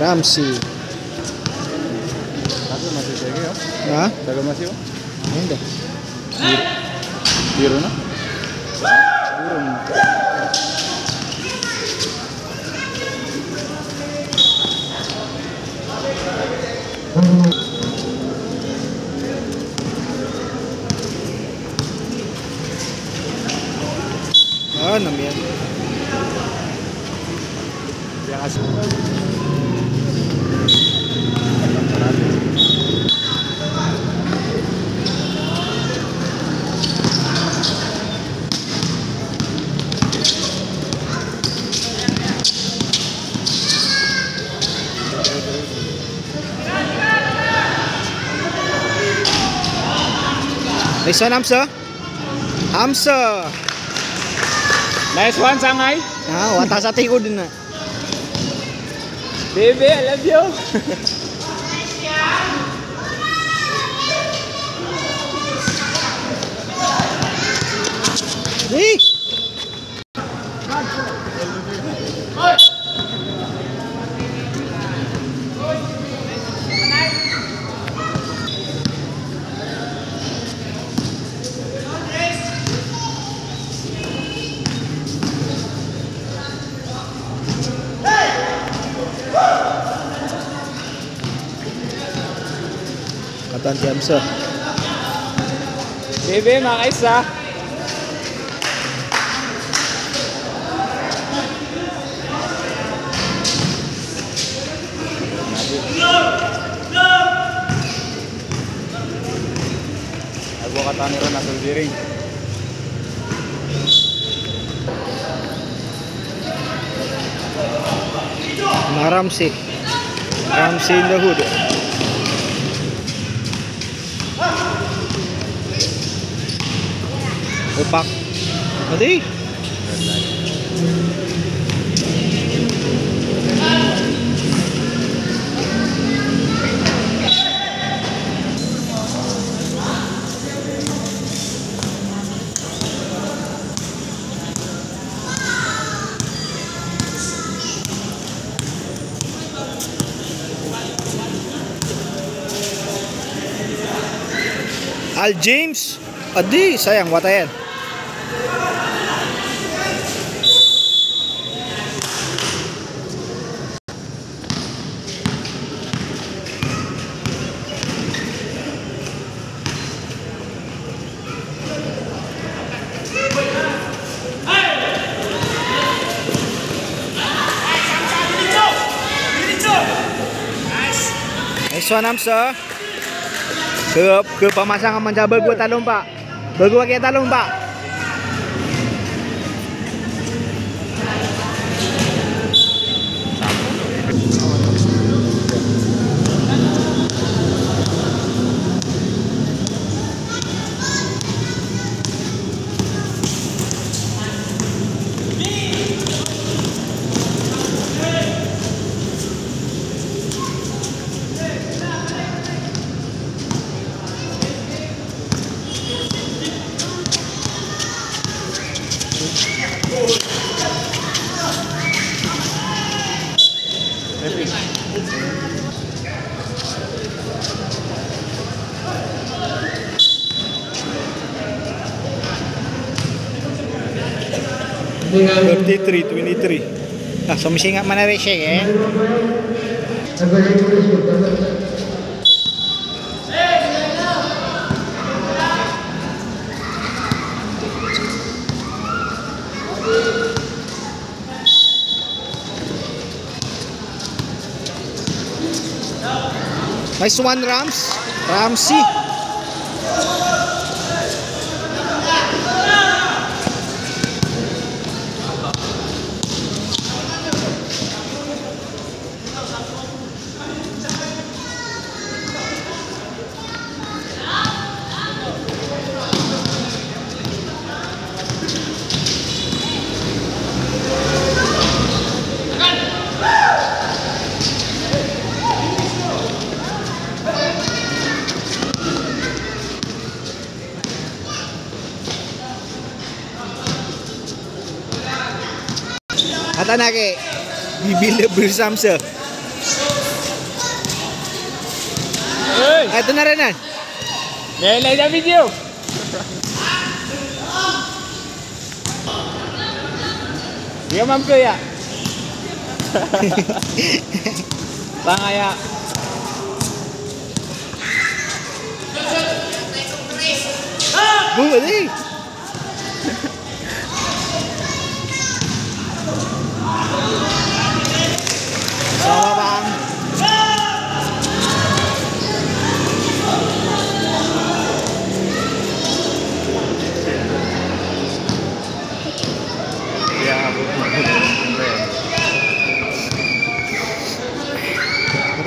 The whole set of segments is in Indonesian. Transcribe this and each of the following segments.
Ramsey. Tapi masih kayak ya. Hah? Jaga masih oh. Hindi. Biru na. Burung. Ah, namiyan. Yang asli. One, Hamza. Hamza. Nice one, Sangay. Ah, watas sa ko din na. Baby, I love you. Hey! Jonathan Jamsa. Bebe, mga isa. Abukat ni Ron Asul Biring. Maramsi. Ramsi in the hood. Upak. Adi. Al James. Adi, sayang watayan. Nice one, Hamza. Ke ke pemasangan mencabar gua talong, Pak. Baru pakai talong, Pak. Thirty-three, twenty-three. Ah, so mesti ingat mana ratio eh? Nice one, Rams. Ramsey. tanake bibile bersamse Hey. Ito na rin na. Nailay na video. Iya mam ya. Pangaya. Bu, ini.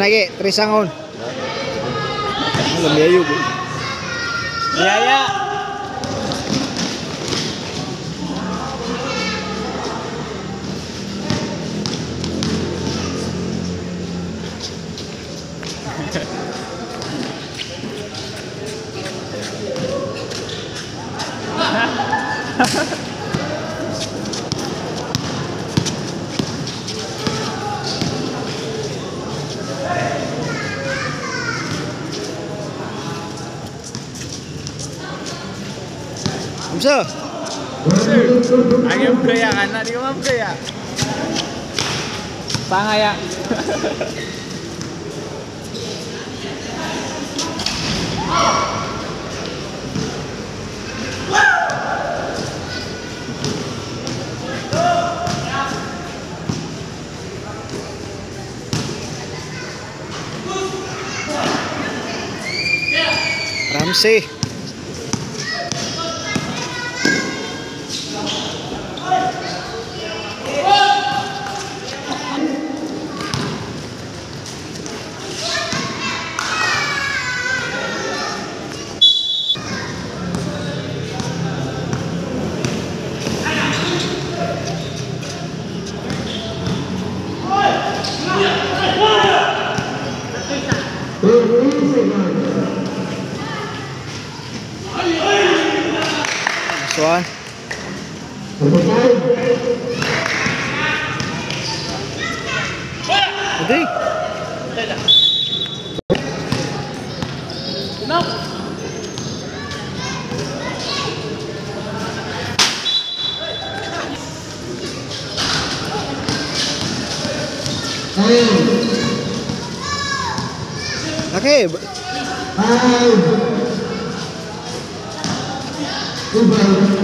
Lagi, trisangon. Alam niya yun. Biaya. Kamsa. Ayaw kaya kan, di ka ma'am kaya. Pangaya. Ramsey. đây là no. Okay. Bye. Goodbye.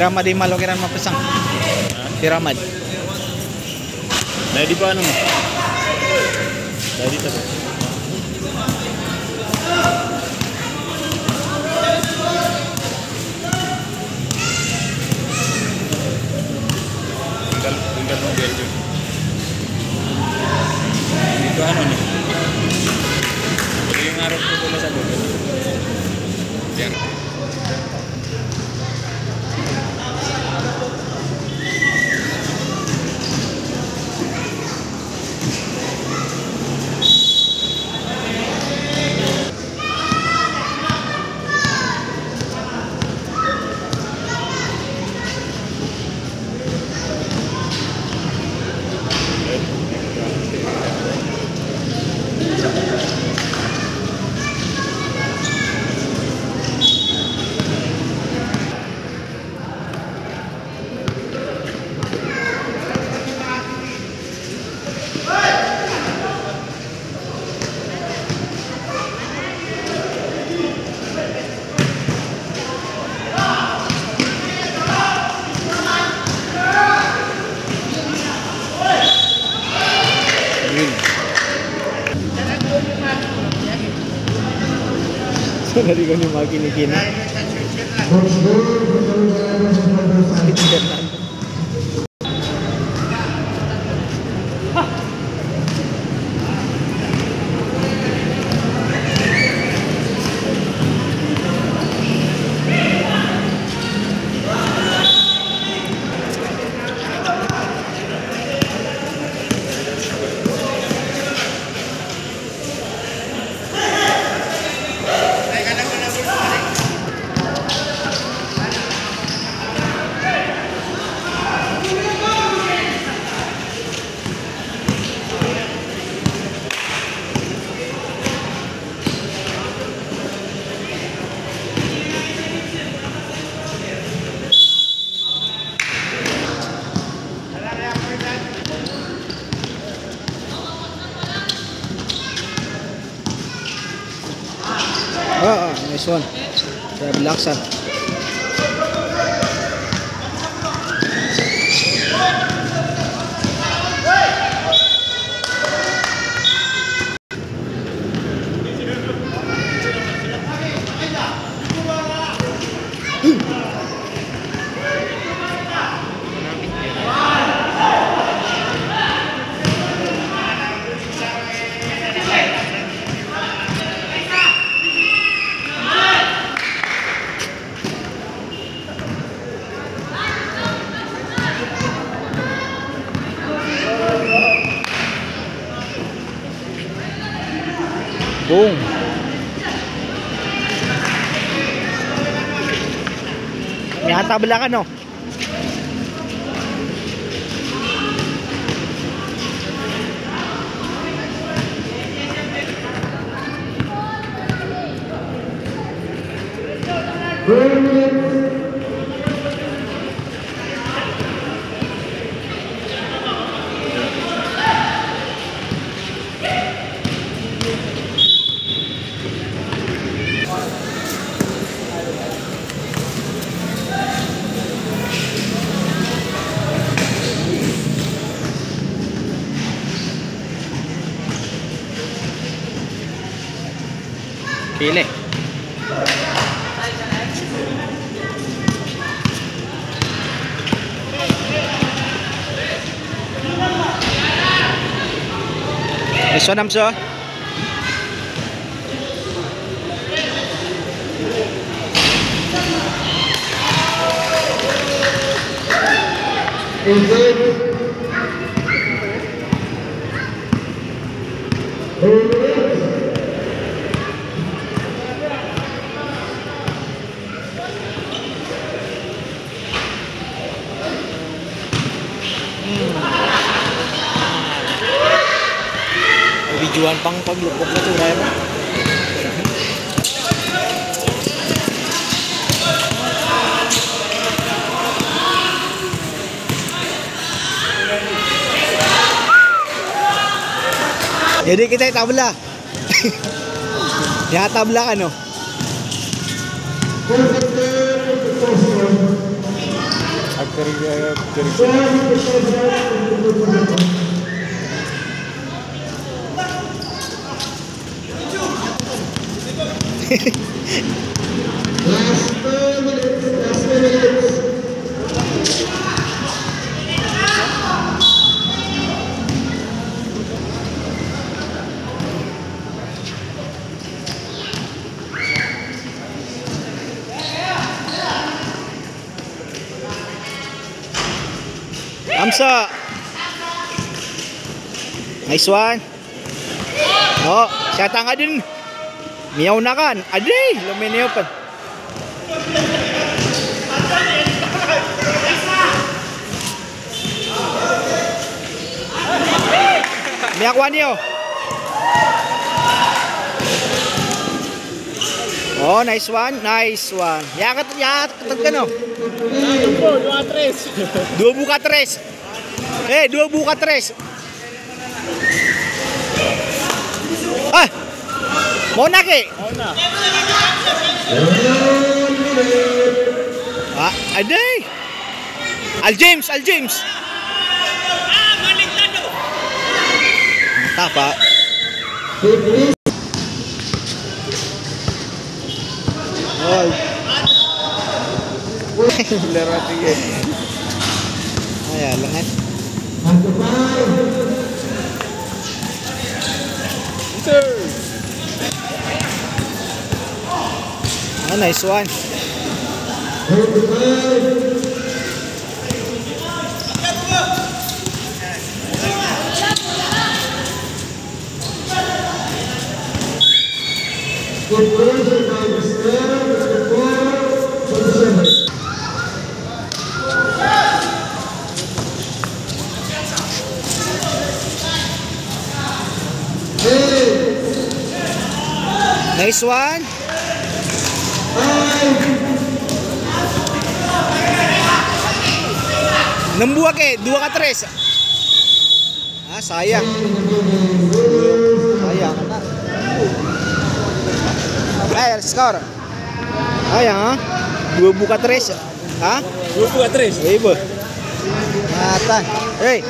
Iramad di malokiran mapesang. Iramad. Dahil di pa ano mo? Dahil dito. Tinggal, tinggal mo biar dyan. Dito ano yung araw ko sa. Yan. So, nari ko yung mga kinikina. Nice one. Saya belaksan. Boom! Nakatabla ka no? Pilih. Nice one, Hamza. Bijuan pang paglupok na ito, Raya. Jadi kita tabla. ya tabla kan no. Hamsa. Nice one. Oh, siya tanga din. Miyaw na kan. Aday, luminaw pa. Miyak niyo. Oh, nice one. Nice one. Yakat, yakat ka no. Dua buka tres. Eh, dua buka tres. Mau na ke? Mau na. Ah. Al James, Al James. Ah, Tapa. Oh, Laro tinggi. ayan lang eh. Ah, nice one. Nice one. Enam buah ke? Dua ka tres? Ah, sayang. Sayang. Eh, skor. Ayan ha. Dua buka tres. Ha? Dua buat tres. Ibu. Matan. Hey.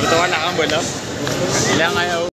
Ito wala kang bola. Ilang ayaw.